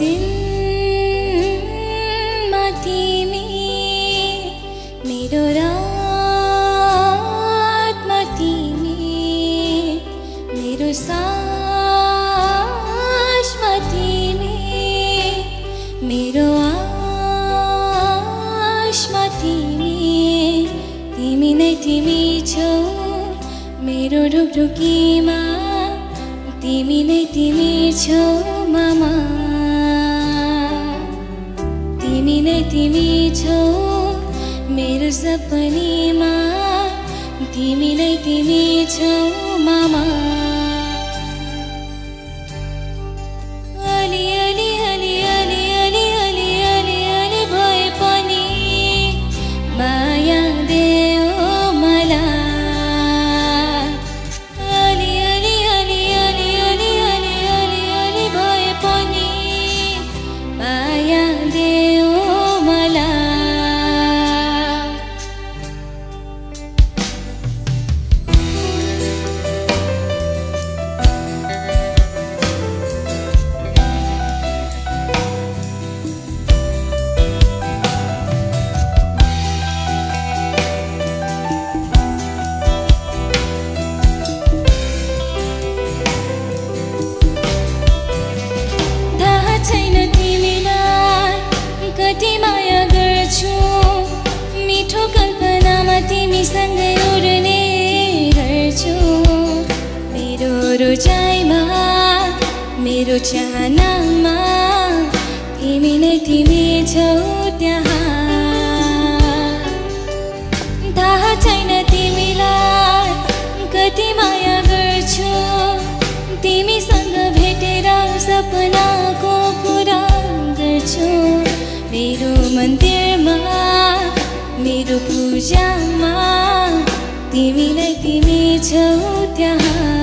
दिन मती में मेरो रात मती में मेरो सास मती मेरो आश तिमी नै तिमी छौ मेरो ढुकढुकीमा तिमी नै तिमी छौ मामा सपनीमा तिमी नै तिमी छौ। मेरो चाहनामा तिमी नै तिमी छौ त्यहाँ। थाहा छैन तिमीलाई कति माया गर्छु। तिमीसँग भेटेर सपनाको पुरा गर्छु। मेरो मन्दिरमा मेरो पूजामा तिमी नै तिमी छौ त्यहाँ।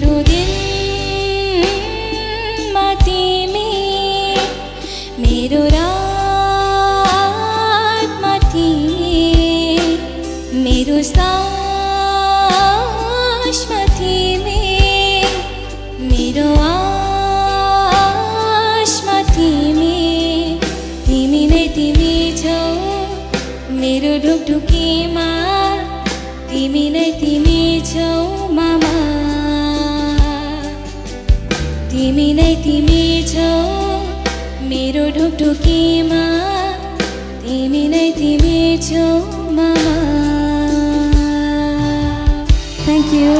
চিরদিন মাটি মে মেরো রাত মাটি মেরো সাশ মাটি মে মেরো আশ মাটি মে তিমি নে তিমি ছৌ मेरो ढुकढुकीमा तिमी नै तिमी छौ तिमी नै तिमी छौ मेरो ढुकढुकीमा। तिमी नै तिमी छौ मामा। Thank you